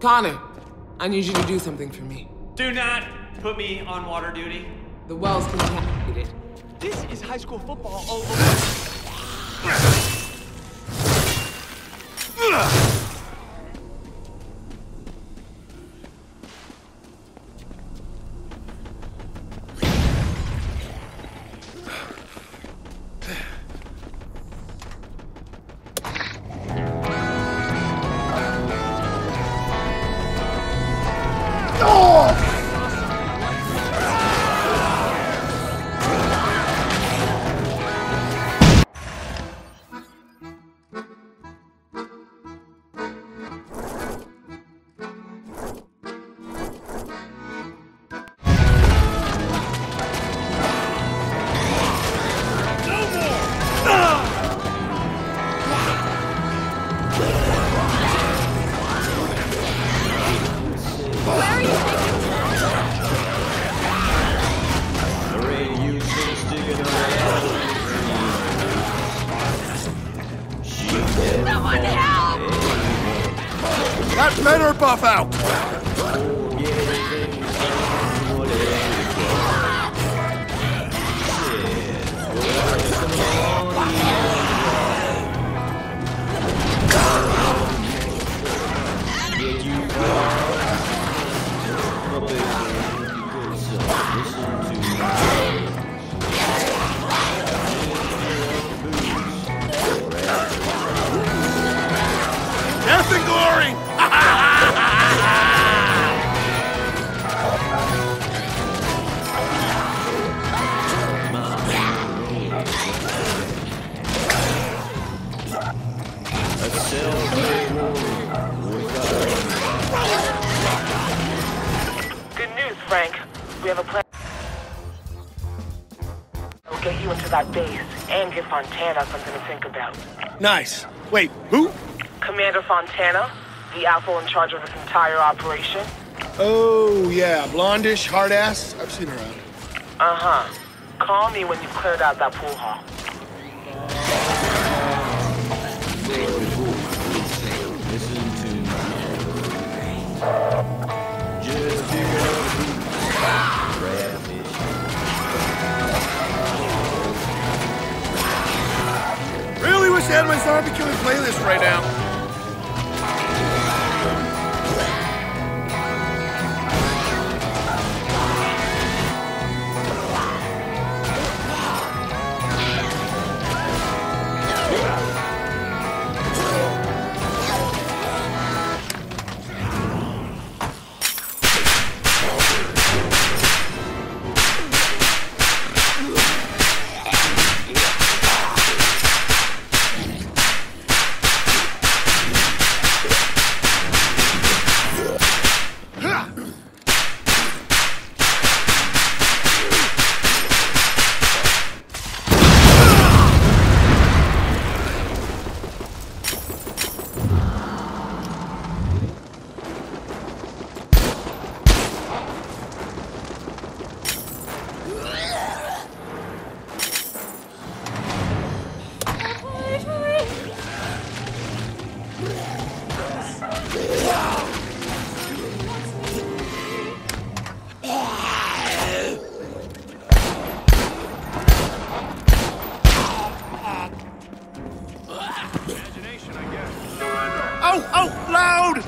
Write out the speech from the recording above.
Connor, I need you to do something for me. Do not put me on water duty. The well's contaminated. This is high school football all over. That better buff out! Good news, Frank. We have a plan. We'll get you into that base and give Fontana something to think about. Nice. Wait, who? Commander Fontana, the asshole in charge of this entire operation. Oh, yeah, blondish, hard ass. I've seen her around. Uh-huh. Call me when you've cleared out that pool hall. Really wish I had my zombie killing playlist right now. back. Imagination, I guess. Oh, oh, loud!